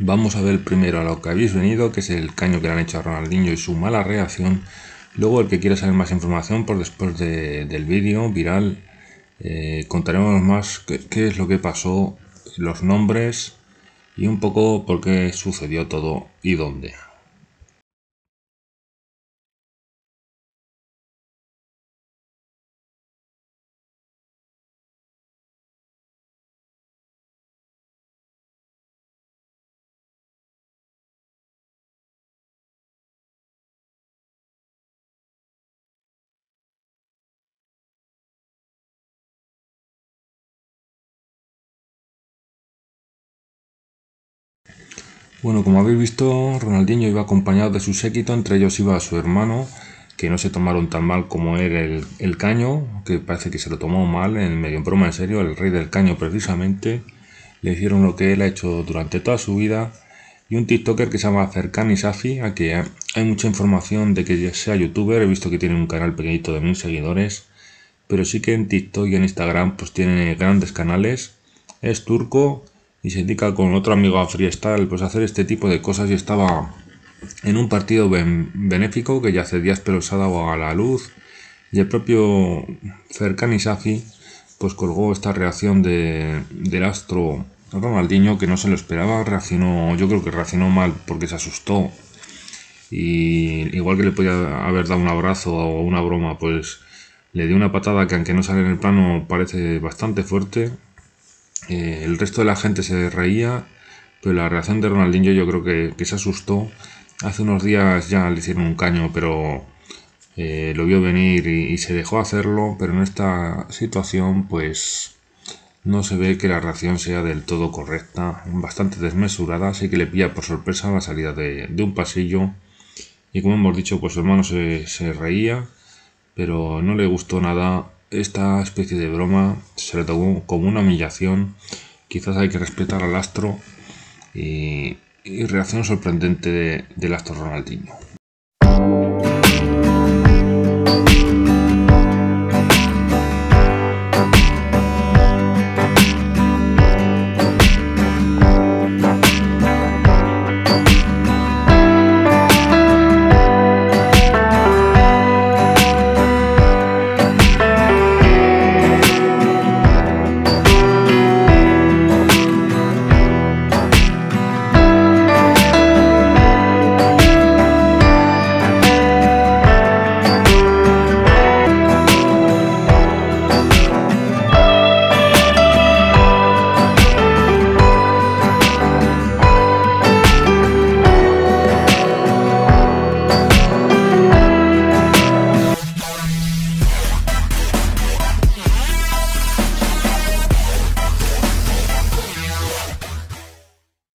Vamos a ver primero a lo que habéis venido, que es el caño que le han hecho a Ronaldinho y su mala reacción. Luego el que quiera saber más información, por después del vídeo viral, eh, contaremos más qué, es lo que pasó, los nombres y un poco por qué sucedió todo y dónde. Bueno, como habéis visto, Ronaldinho iba acompañado de su séquito, entre ellos iba su hermano, que no se tomaron tan mal como era el, caño, que parece que se lo tomó mal, en medio en broma en serio, el rey del caño precisamente, le hicieron lo que él ha hecho durante toda su vida, y un TikToker que se llama Cercani Safi, aquí hay mucha información de que sea youtuber, he visto que tiene un canal pequeñito de mil seguidores, pero sí que en TikTok y en Instagram pues tiene grandes canales, es turco, y se indica con otro amigo a freestyle pues hacer este tipo de cosas. Y estaba en un partido benéfico que ya hace días pero se ha dado a la luz. Y el propio Ferkan Safi pues colgó esta reacción de, del astro Ronaldinho que no se lo esperaba, reaccionó, yo creo que reaccionó mal porque se asustó. Y igual que le podía haber dado un abrazo o una broma pues le dio una patada que aunque no sale en el plano parece bastante fuerte eh, el resto de la gente se reía, pero la reacción de Ronaldinho yo creo que, se asustó. Hace unos días ya le hicieron un caño, pero eh, lo vio venir y, se dejó hacerlo, pero en esta situación pues no se ve que la reacción sea del todo correcta, bastante desmesurada, así que le pilla por sorpresa la salida de, un pasillo y como hemos dicho pues su hermano se, se reía, pero no le gustó nada esta especie de broma se le tomó como una humillación. Quizás hay que respetar al astro y, reacción sorprendente del astro Ronaldinho.